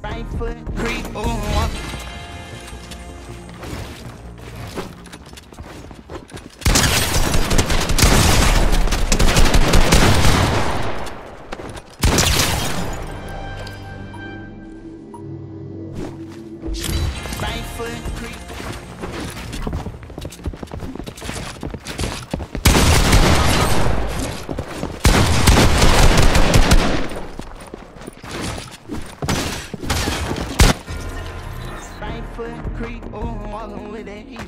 Right foot creep. Oh, right foot creep. Right foot